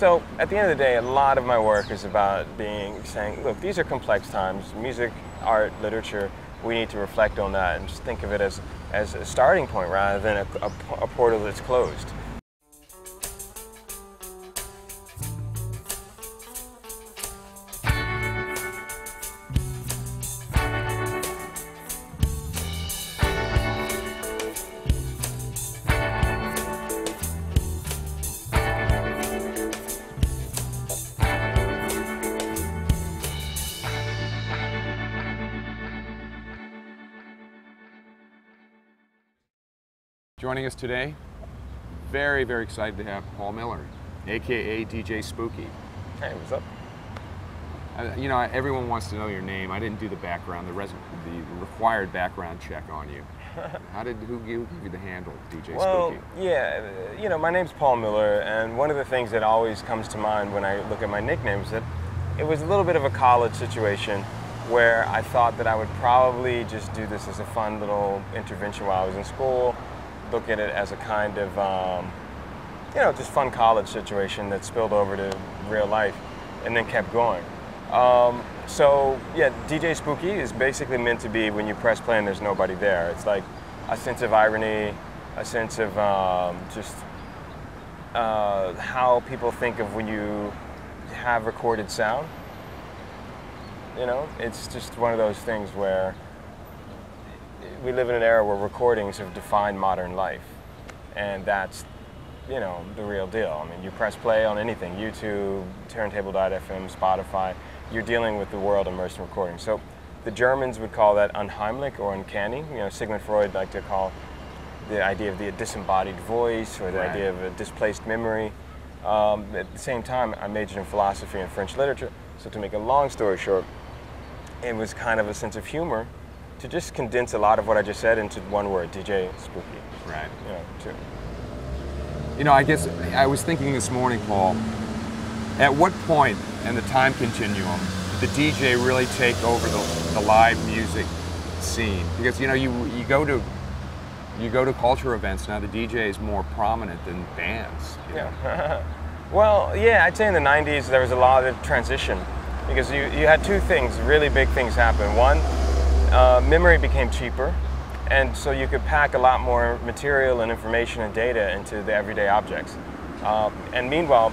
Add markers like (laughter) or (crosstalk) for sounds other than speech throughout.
So at the end of the day, a lot of my work is about being saying, look, these are complex times. Music, art, literature. We need to reflect on that and just think of it as as a starting point rather than a, a, a portal that's closed. Joining us today, very, very excited to have Paul Miller, AKA DJ Spooky. Hey, what's up? Uh, you know, everyone wants to know your name. I didn't do the background, the, res- the required background check on you. (laughs) How did who gave you the handle, DJ well, Spooky? yeah, you know, my name's Paul Miller, and one of the things that always comes to mind when I look at my nickname is that it was a little bit of a college situation where I thought that I would probably just do this as a fun little intervention while I was in school look at it as a kind of, um, you know, just fun college situation that spilled over to real life and then kept going. Um, so, yeah, DJ Spooky is basically meant to be when you press play and there's nobody there. It's like a sense of irony, a sense of um, just uh, how people think of when you have recorded sound. You know, it's just one of those things where we live in an era where recordings have defined modern life, and that's you know the real deal. I mean, you press play on anything, YouTube, Turntable.fm, Spotify. You're dealing with the world immersed in recording. So the Germans would call that unheimlich or uncanny. You know, Sigmund Freud liked to call the idea of the disembodied voice or the right. idea of a displaced memory. Um, at the same time, I majored in philosophy and French literature. So to make a long story short, it was kind of a sense of humor to just condense a lot of what I just said into one word, DJ Spooky. Right. You know, too. You know, I guess I was thinking this morning, Paul, at what point in the time continuum did the DJ really take over the, the live music scene? Because, you know, you, you go to you go to culture events now, the DJ is more prominent than bands. You know? Yeah. (laughs) well, yeah, I'd say in the 90s there was a lot of transition because you, you had two things, really big things happen. One, uh, memory became cheaper, and so you could pack a lot more material and information and data into the everyday objects. Uh, and meanwhile,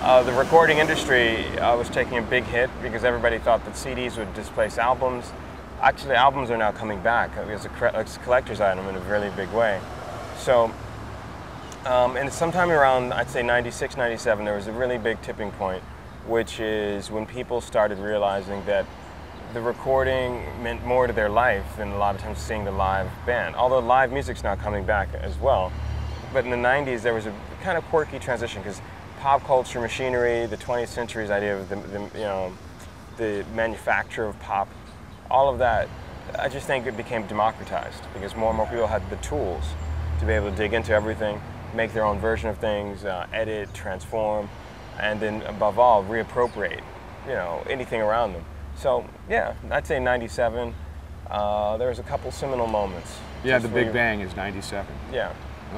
uh, the recording industry uh, was taking a big hit because everybody thought that CDs would displace albums. Actually, albums are now coming back as a, collector's item in a really big way. So, um, and sometime around, I'd say 96, 97, there was a really big tipping point, which is when people started realizing that the recording meant more to their life than a lot of times seeing the live band. Although live music's now coming back as well. But in the 90s, there was a kind of quirky transition because pop culture machinery, the 20th century's idea of the, the, you know, the manufacture of pop, all of that, I just think it became democratized because more and more people had the tools to be able to dig into everything, make their own version of things, uh, edit, transform, and then above all, reappropriate, you know, anything around them. So yeah, I'd say 97. Uh, there was a couple seminal moments. Yeah, the Big Bang is 97. Yeah.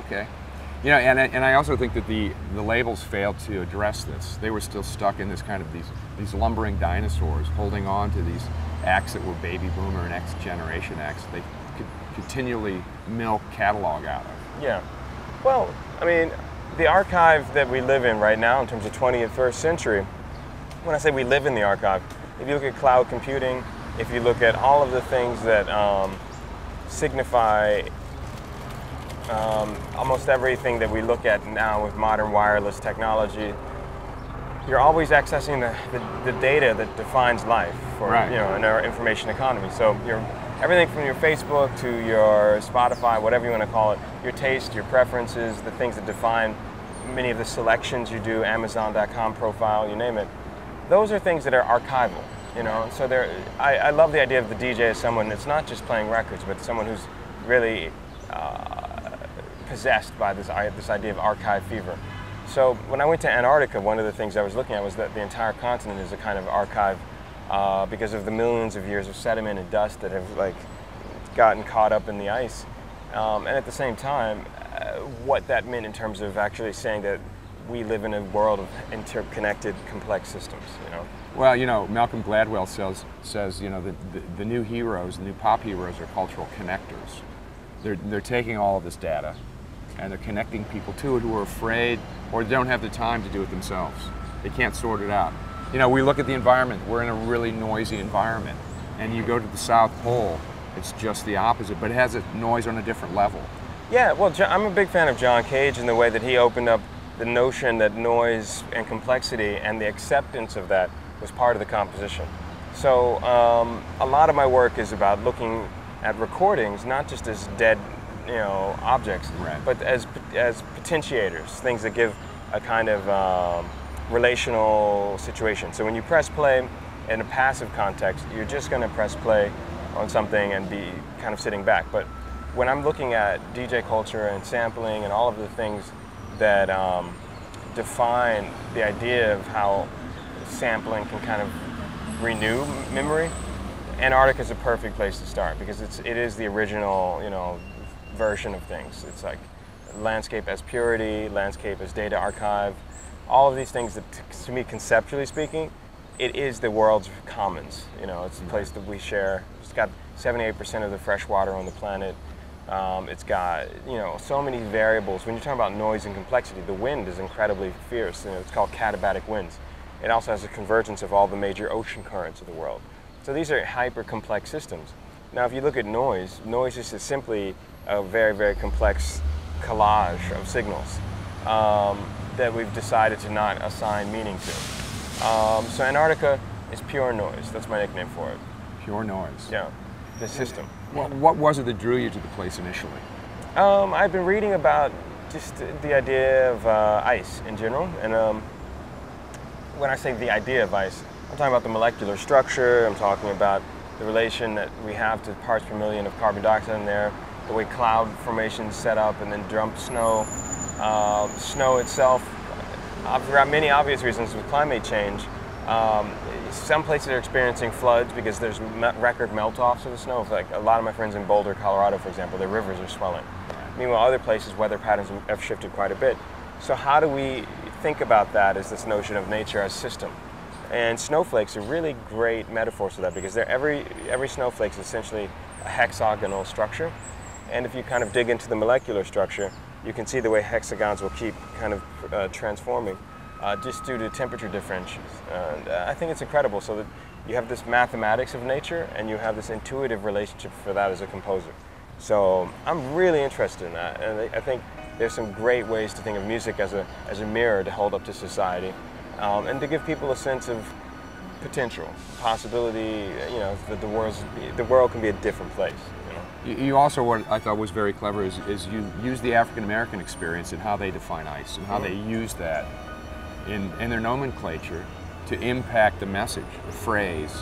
Okay. You know, and, and I also think that the, the labels failed to address this. They were still stuck in this kind of these, these lumbering dinosaurs holding on to these acts that were baby boomer and X generation acts they could continually milk catalog out of. Yeah. Well, I mean, the archive that we live in right now in terms of 20th, first century, when I say we live in the archive, if you look at cloud computing, if you look at all of the things that um, signify um, almost everything that we look at now with modern wireless technology, you're always accessing the, the, the data that defines life for right. you know in our information economy. So you're everything from your Facebook to your Spotify, whatever you want to call it, your taste, your preferences, the things that define many of the selections you do, Amazon.com profile, you name it those are things that are archival, you know. So there, I, I, love the idea of the DJ as someone that's not just playing records, but someone who's really uh, possessed by this this idea of archive fever. So when I went to Antarctica, one of the things I was looking at was that the entire continent is a kind of archive uh, because of the millions of years of sediment and dust that have like gotten caught up in the ice. Um, and at the same time, uh, what that meant in terms of actually saying that we live in a world of interconnected, complex systems. You know. Well, you know, Malcolm Gladwell says says you know the, the, the new heroes, the new pop heroes, are cultural connectors. They're they're taking all of this data, and they're connecting people to it who are afraid or don't have the time to do it themselves. They can't sort it out. You know, we look at the environment. We're in a really noisy environment, and you go to the South Pole. It's just the opposite, but it has a noise on a different level. Yeah, well, I'm a big fan of John Cage and the way that he opened up the notion that noise and complexity and the acceptance of that was part of the composition. So um, a lot of my work is about looking at recordings not just as dead, you know, objects, right. but as as potentiators, things that give a kind of um, relational situation. So when you press play in a passive context, you're just going to press play on something and be kind of sitting back. But when I'm looking at DJ culture and sampling and all of the things that um, define the idea of how sampling can kind of renew memory, Antarctica is a perfect place to start because it's it is the original you know version of things. It's like landscape as purity, landscape as data archive, all of these things that to me conceptually speaking, it is the world's commons. You know, it's a place that we share. It's got 78% of the fresh water on the planet. Um, it's got you know so many variables. When you're talking about noise and complexity, the wind is incredibly fierce. You know, it's called katabatic winds. It also has a convergence of all the major ocean currents of the world. So these are hyper complex systems. Now, if you look at noise, noise is simply a very very complex collage of signals um, that we've decided to not assign meaning to. Um, so Antarctica is pure noise. That's my nickname for it. Pure noise. Yeah, the system. Well, what was it that drew you to the place initially? Um, I've been reading about just the idea of uh, ice in general, and um, when I say the idea of ice, I'm talking about the molecular structure. I'm talking about the relation that we have to parts per million of carbon dioxide in there, the way cloud formations set up, and then dump snow. Uh, snow itself, uh, for many obvious reasons with climate change, um, some places are experiencing floods because there's record melt-offs of the snow. Like a lot of my friends in Boulder, Colorado, for example, their rivers are swelling. Meanwhile, other places, weather patterns have shifted quite a bit. So how do we think about that as this notion of nature as system? And snowflakes are really great metaphors for that because they're every every snowflake is essentially a hexagonal structure. And if you kind of dig into the molecular structure, you can see the way hexagons will keep kind of uh, transforming uh, just due to temperature differentials. And uh, I think it's incredible so that you have this mathematics of nature and you have this intuitive relationship for that as a composer. So I'm really interested in that, and I think there's some great ways to think of music as a, as a mirror to hold up to society um, and to give people a sense of potential, possibility, you know, that the, world's, the world can be a different place. You also, what I thought was very clever is, is you use the African American experience and how they define ice and how mm-hmm. they use that in, in their nomenclature to impact the message, the phrase,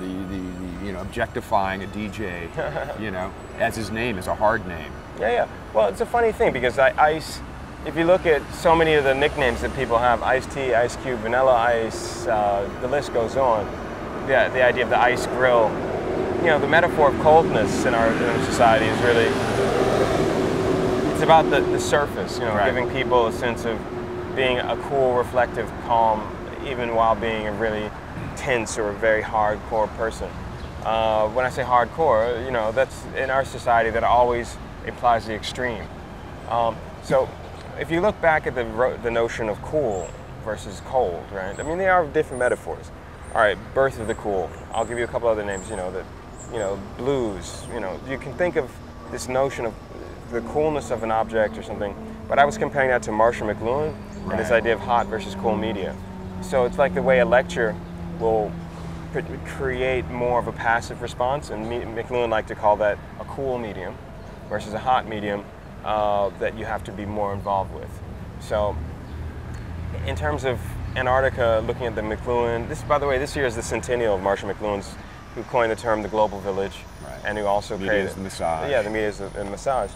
the, the, the, you know objectifying a DJ, (laughs) you know, as his name is a hard name. Yeah, yeah. Well, it's a funny thing because I, Ice, if you look at so many of the nicknames that people have, Ice T, Ice Cube, Vanilla Ice, uh, the list goes on. Yeah, the idea of the ice grill. You know, the metaphor of coldness in our, in our society is really, it's about the, the surface, you know, right. giving people a sense of being a cool, reflective, calm, even while being a really tense or a very hardcore person. Uh, when I say hardcore, you know, that's in our society that always implies the extreme. Um, so if you look back at the, the notion of cool versus cold, right? I mean, they are different metaphors. All right, birth of the cool. I'll give you a couple other names, you know, that, you know, blues, you know, you can think of this notion of the coolness of an object or something, but I was comparing that to Marshall McLuhan, right. and this idea of hot versus cool media. So it's like the way a lecture will create more of a passive response, and McLuhan liked to call that a cool medium versus a hot medium uh, that you have to be more involved with. So in terms of Antarctica, looking at the McLuhan, this, by the way, this year is the centennial of Marshall McLuhan's, who coined the term the global village, right. and who also media created the massage. Yeah, the media is the massage.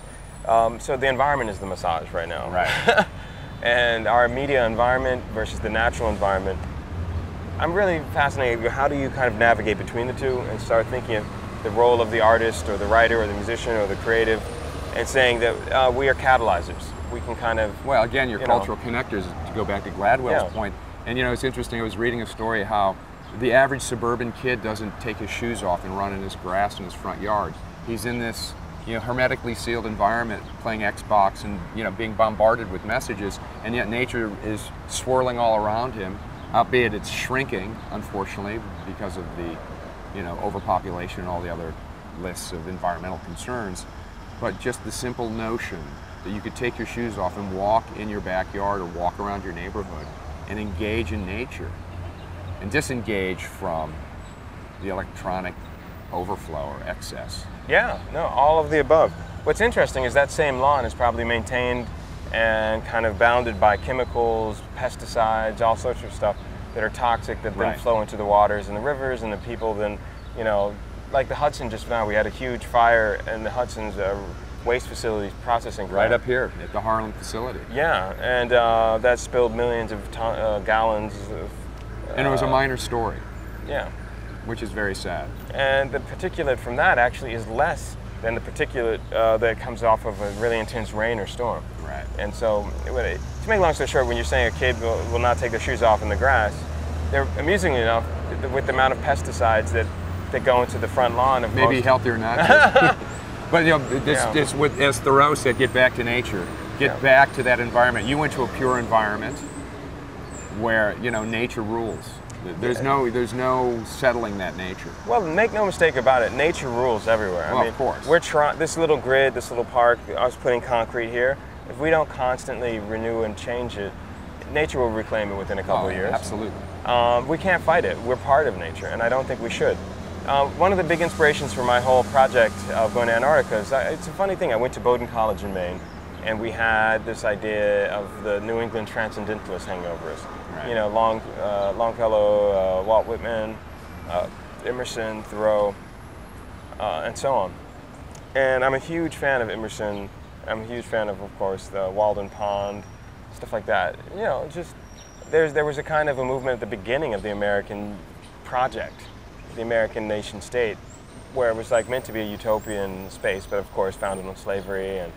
Um, so the environment is the massage right now. Right. (laughs) and our media environment versus the natural environment. I'm really fascinated. How do you kind of navigate between the two and start thinking of the role of the artist or the writer or the musician or the creative and saying that uh, we are catalyzers. we can kind of Well, again, your you know. cultural connectors, to go back to Gladwell's Yeah. point. And you know, it's interesting, I was reading a story how the average suburban kid doesn't take his shoes off and run in his grass in his front yard. He's in this you know, hermetically sealed environment playing Xbox and you know, being bombarded with messages, and yet nature is swirling all around him, albeit it's shrinking, unfortunately, because of the you know, overpopulation and all the other lists of environmental concerns. But just the simple notion that you could take your shoes off and walk in your backyard or walk around your neighborhood and engage in nature and disengage from the electronic overflow or excess. Yeah, no, all of the above. What's interesting is that same lawn is probably maintained and kind of bounded by chemicals, pesticides, all sorts of stuff that are toxic that then Right. flow into the waters and the rivers and the people then, you know, like the Hudson just now, we had a huge fire in the Hudson's uh, waste facilities processing Right up here at the Harlem facility. Yeah, and uh, that spilled millions of ton- uh, gallons of. And it was a uh, minor story, Yeah, which is very sad. and the particulate from that actually is less than the particulate uh, that comes off of a really intense rain or storm. Right. And so, to make long story short, when you're saying a kid will, will not take their shoes off in the grass, they're amusingly enough with the amount of pesticides that, that go into the front lawn of Maybe most, healthier not (laughs) but you know, this, Yeah. this what, as Thoreau said, get back to nature. Get Yeah. back to that environment. You went to a pure environment where you know nature rules. There's no, there's no settling that nature. Well, make no mistake about it, nature rules everywhere. Well, I mean, of course. We're trying this little grid, this little park. I was putting concrete here. If we don't constantly renew and change it, nature will reclaim it within a couple Oh, of years. Absolutely. Um, we can't fight it. We're part of nature, and I don't think we should. Um, one of the big inspirations for my whole project of going to Antarctica is I, it's a funny thing. I went to Bowdoin College in Maine, and we had this idea of the New England transcendentalists hanging over us. You know, Long, uh, Longfellow, uh, Walt Whitman, uh, Emerson, Thoreau, uh, and so on. And I'm a huge fan of Emerson. I'm a huge fan of, of course, the Walden Pond, stuff like that. You know, just there's there was a kind of a movement at the beginning of the American project, the American nation state, where it was like meant to be a utopian space, but of course founded on slavery and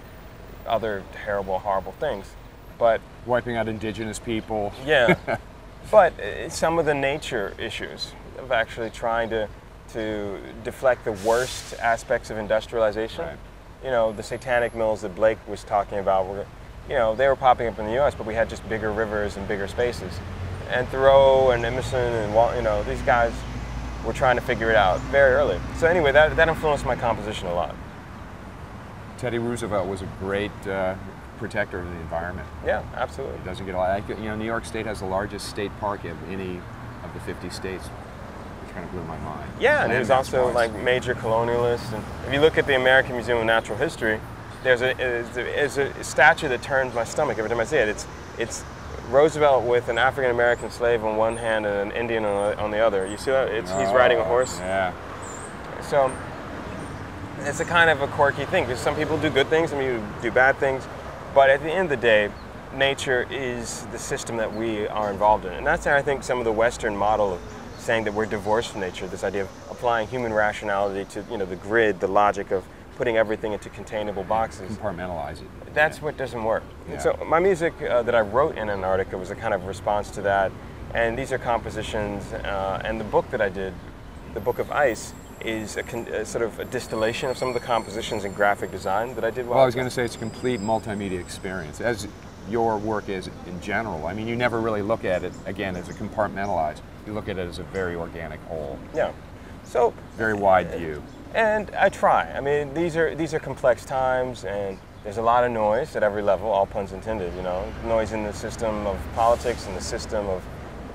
other terrible, horrible things. But Wiping out indigenous people. yeah, (laughs) but uh, some of the nature issues of actually trying to to deflect the worst aspects of industrialization. Right. You know, the satanic mills that Blake was talking about were, you know, they were popping up in the U.S., but we had just bigger rivers and bigger spaces. And Thoreau and Emerson and Walt, you know, these guys were trying to figure it out very early. So anyway, that that influenced my composition a lot. Teddy Roosevelt was a great uh, protector of the environment. Yeah, absolutely. It doesn't get a lot. You know, New York State has the largest state park of any of the 50 states, which kind of blew my mind. Yeah, and there's also like major colonialists. And if you look at the American Museum of Natural History, there's a, is a, statue that turns my stomach every time I see it. It's, it's Roosevelt with an African American slave on one hand and an Indian on the, on the other. You see that? It's, he's riding a Oh, horse. Yeah. So it's a kind of a quirky thing because some people do good things, some people do bad things. But at the end of the day, nature is the system that we are involved in. And that's, I think, some of the Western model of saying that we're divorced from nature, this idea of applying human rationality to you know, the grid, the logic of putting everything into containable boxes. Compartmentalize it. That's Yeah. what doesn't work. Yeah. so my music uh, that I wrote in Antarctica was a kind of response to that. And these are compositions, uh, and the book that I did, the Book of Ice, is a, con- a sort of a distillation of some of the compositions and graphic design that I did. Well, I was going to say it's a complete multimedia experience, as your work is in general. I mean, you never really look at it, again, as a compartmentalized. You look at it as a very organic whole, Yeah. So, very wide view. and I try. I mean, these are these are complex times, and there's a lot of noise at every level, all puns intended. You know, noise in the system of politics and the system of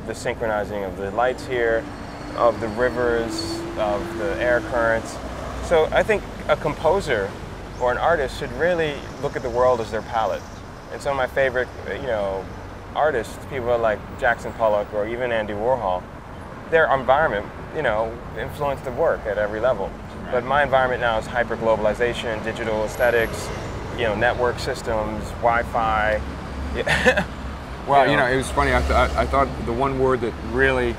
the synchronizing of the lights here, of the rivers, of the air currents. So I think a composer or an artist should really look at the world as their palette. And some of my favorite, you know, artists, people like Jackson Pollock or even Andy Warhol, their environment, you know, influenced the work at every level. But my environment now is hyper globalization, digital aesthetics, you know, network systems, Wi-Fi. (laughs) Yeah. Well, You know. it was funny. I, th- I thought the one word that really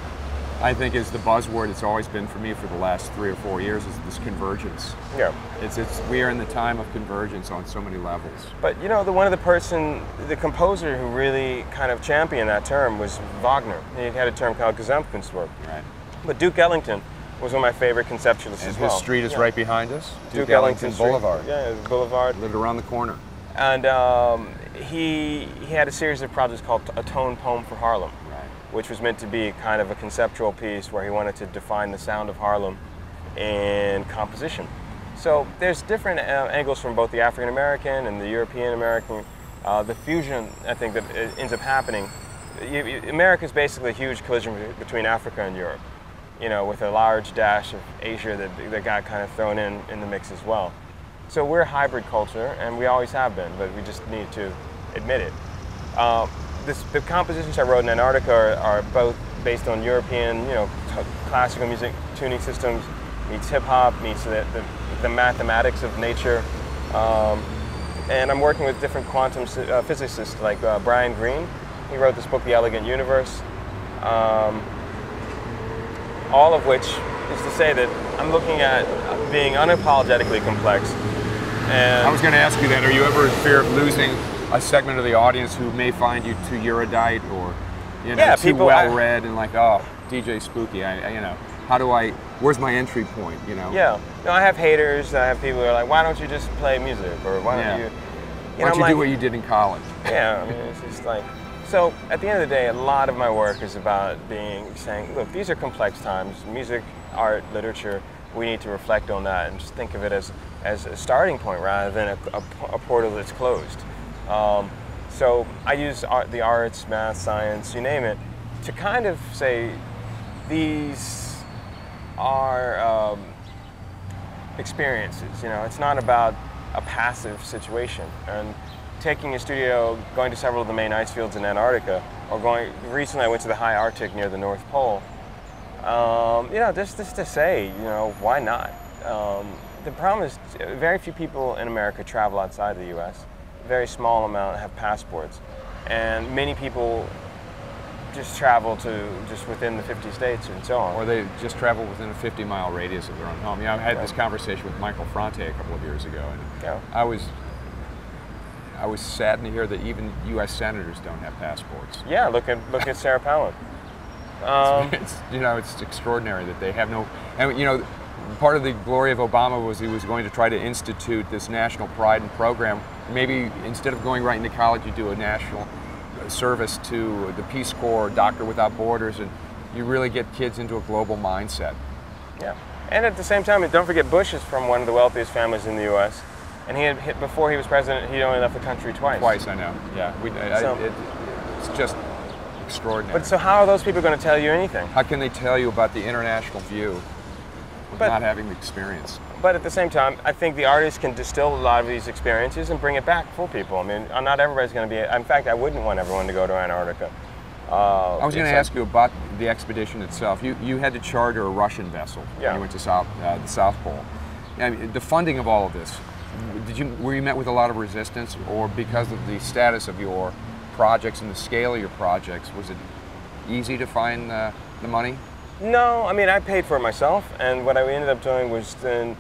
I think is the buzzword it's always been for me for the last three or four years is this convergence. Yeah. It's, it's we are in the time of convergence on so many levels. But you know, the one of the person, the composer who really kind of championed that term was Wagner. He had a term called Gesamtkunstwerk. Right. But Duke Ellington was one of my favorite conceptualists And as his street is Yeah. right behind us. Duke, Ellington, Street. Boulevard. Yeah, Boulevard. Lived around the corner. And um, he he had a series of projects called A Tone Poem for Harlem. Which was meant to be kind of a conceptual piece where he wanted to define the sound of Harlem in composition. So there's different uh, angles from both the African American and the European American. Uh, the fusion, I think, that ends up happening. America is basically a huge collision between Africa and Europe, you know, with a large dash of Asia that, that got kind of thrown in in the mix as well. So we're a hybrid culture, and we always have been, but we just need to admit it. Uh, this, the compositions I wrote in Antarctica are, are both based on European, you know, classical music tuning systems, meets hip hop, meets the, the, the mathematics of nature. Um, and I'm working with different quantum uh, physicists like uh, Brian Greene. He wrote this book, The Elegant Universe. Um, all of which is to say that I'm looking at being unapologetically complex. And I was going to ask you that. Are you ever in fear of losing a segment of the audience who may find you too erudite or you know Yeah, too people- well read and like, oh, DJ Spooky. I, I- you know, how do I? Where's my entry point? You know. Yeah. No, I have haters. I have people who are like, why don't you just play music? Or why don't Yeah. you. Why know, don't you like, do what you did in college? (laughs) Yeah, I mean, it's just like. So at the end of the day, a lot of my work is about being saying, look, these are complex times. Music, art, literature. We need to reflect on that and just think of it as as a starting point rather than a, a, a portal that's closed. Um, so I use art, the arts, math, science, you name it, to kind of say these are um, experiences. You know, it's not about a passive situation. And taking a studio, going to several of the main ice fields in Antarctica, or going recently, I went to the high Arctic near the North Pole. Um, you know, just just to say, you know, why not? Um, the problem is, very few people in America travel outside the U.S. Very small amount have passports, and many people just travel to just within the 50 states and so on. Or they just travel within a 50 mile radius of their own home. You know, I had this conversation with Michael Franti a couple of years ago, and Yeah. I was I was saddened to hear that even U.S. senators don't have passports. Yeah, look at look at Sarah Palin. (laughs) Um, it's you know it's extraordinary that they have no and you know part of the glory of Obama was he was going to try to institute this national pride and program. Maybe instead of going right into college you do a national service to the Peace Corps Doctor Without Borders and you really get kids into a global mindset. Yeah, and at the same time, don't forget Bush is from one of the wealthiest families in the U.S. And he had hit, before he was president, he only left the country twice. twice I know. Yeah. We, I, So- it, it's just extraordinary. But so how are those people going to tell you anything? how can they tell you about the international view But- not having the experience But at the same time, I think the artist can distill a lot of these experiences and bring it back for people. I mean, not everybody's going to be. In fact, I wouldn't want everyone to go to Antarctica. Uh, I was going to ask you about the expedition itself. You, you had to charter a Russian vessel when Yeah. you went to South, uh, the South Pole. I mean, the funding of all of this, did you were you met with a lot of resistance, or because of the status of your projects and the scale of your projects, was it easy to find uh, the money? No, I mean, I paid for it myself, and what I ended up doing was then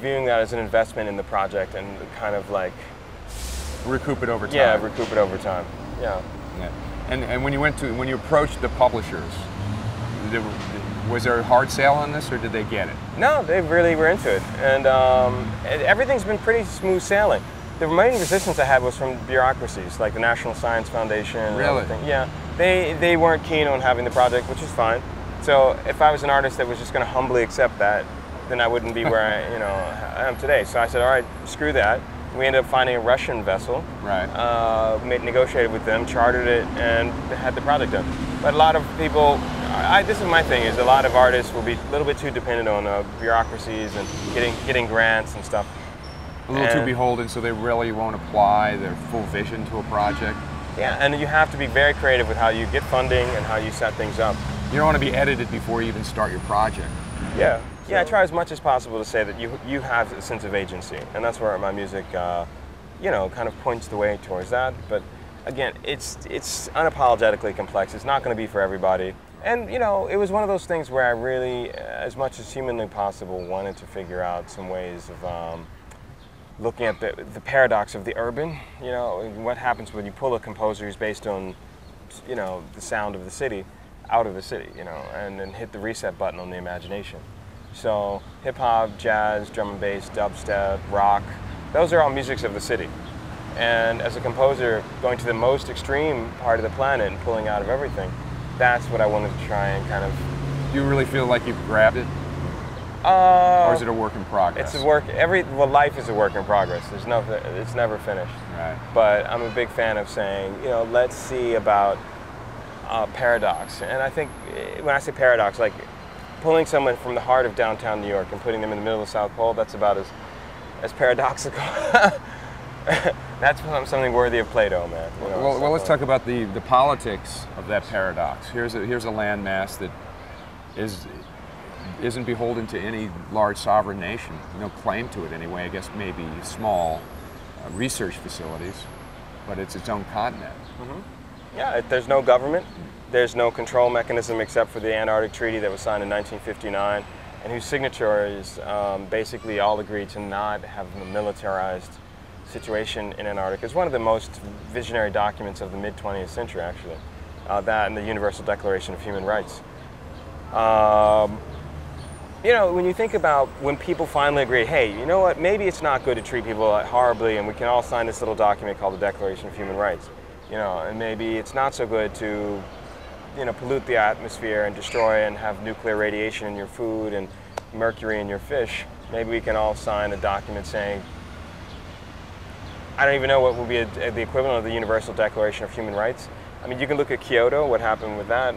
viewing that as an investment in the project and kind of like, Recoup it over time. yeah, recoup it over time. Yeah. Yeah. And and when you went to when you approached the publishers, there, was there a hard sale on this, or did they get it? No, they really were into it, and um, it, everything's been pretty smooth sailing. The main resistance I had was from bureaucracies like the National Science Foundation. Really? Yeah, they they weren't keen on having the project, which is fine. So if I was an artist that was just going to humbly accept that, then I wouldn't be where I (laughs) you know I am today. So I said, all right, screw that. We ended up finding a Russian vessel. Right. Uh, negotiated with them, chartered it, and had the project done. But a lot of people, I, this is my thing, is a lot of artists will be a little bit too dependent on uh, bureaucracies and getting getting grants and stuff. A little too beholden, so they really won't apply their full vision to a project. Yeah, and you have to be very creative with how you get funding and how you set things up. You don't want to be edited before you even start your project. Yeah. Yeah, I try as much as possible to say that you you have a sense of agency, and that's where my music, uh, you know, kind of points the way towards that. But again, it's it's unapologetically complex. It's not going to be for everybody. And you know, it was one of those things where I really, as much as humanly possible, wanted to figure out some ways of um, looking at the, the paradox of the urban. You know, what happens when you pull a composer who's based on, you know, the sound of the city, out of the city. You know, and then hit the reset button on the imagination. So hip hop, jazz, drum and bass, dubstep, rock, those are all musics of the city. And as a composer, going to the most extreme part of the planet and pulling out of everything, that's what I wanted to try and kind of. Do you really feel like you've grabbed it, Uh, or is it a work in progress? It's a work. Every well, life is a work in progress. There's no. It's never finished. Right. But I'm a big fan of saying, you know, let's see about uh, paradox. And I think eh, when I say paradox, like pulling someone from the heart of downtown New York and putting them in the middle of the South Pole, that's about as as paradoxical. (laughs) that's something worthy of Plato, man. you know, Well, well, let's talk about the, the politics of that paradox. Here's a, here's a landmass that is isn't beholden to any large sovereign nation. No claim to it anyway. I guess maybe small uh, research facilities, but it's its own continent. Yeah, there's no government. There's no control mechanism except for the Antarctic Treaty that was signed in 1959, and whose signatories um, basically all agreed to not have a militarized situation in Antarctica. It's one of the most visionary documents of the mid 20th century, actually. Uh, that and the Universal Declaration of Human Rights. Um, you know, when you think about when people finally agree, hey, you know what, maybe it's not good to treat people horribly, and we can all sign this little document called the Declaration of Human Rights. You know, and maybe it's not so good to, you know, pollute the atmosphere and destroy and have nuclear radiation in your food and mercury in your fish. Maybe we can all sign a document saying, I don't even know what would be a, the equivalent of the Universal Declaration of Human Rights. I mean, you can look at Kyoto, what happened with that.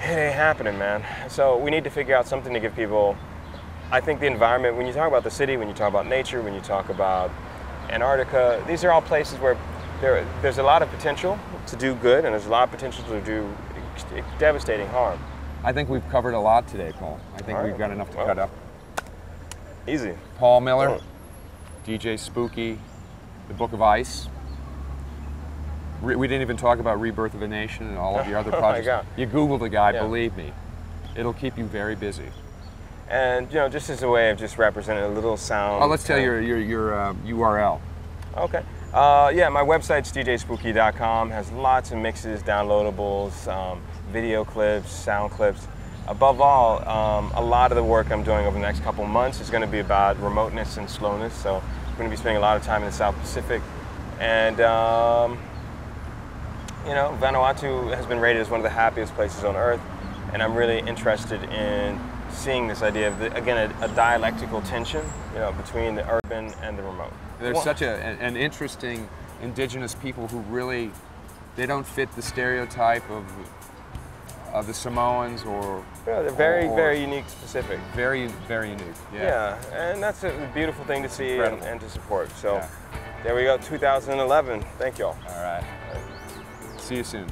It ain't happening, man. So we need to figure out something to give people. I think the environment, when you talk about the city, when you talk about nature, when you talk about Antarctica, these are all places where there, there's a lot of potential to do good and there's a lot of potential to do devastating harm. I think we've covered a lot today, Paul. I think right. we've got enough to Well. cut up. Easy. Paul Miller, Oh. DJ Spooky, The Book of Ice. Re- we didn't even talk about Rebirth of a Nation and all of your (laughs) other Oh my projects. God. You Google the guy, Yeah. believe me. It'll keep you very busy. And, you know, just as a way of just representing a little sound. Oh, let's tell your your, your uh, URL. Okay. Uh, yeah, my website's djspooky.com. Has lots of mixes, downloadables, um, video clips, sound clips. Above all, um, a lot of the work I'm doing over the next couple months is going to be about remoteness and slowness. So I'm going to be spending a lot of time in the South Pacific, and um, you know, Vanuatu has been rated as one of the happiest places on Earth, and I'm really interested in seeing this idea of the, again a, a dialectical tension, you know, between the urban and the remote. There's Well- such a, an, interesting indigenous people who really they don't fit the stereotype of of the Samoans or Yeah, they're very, or- very unique, specific. very very unique. Yeah, yeah and that's a beautiful thing to see and, and to support. So Yeah. there we go, 2011. Thank y'all. All right. See you soon.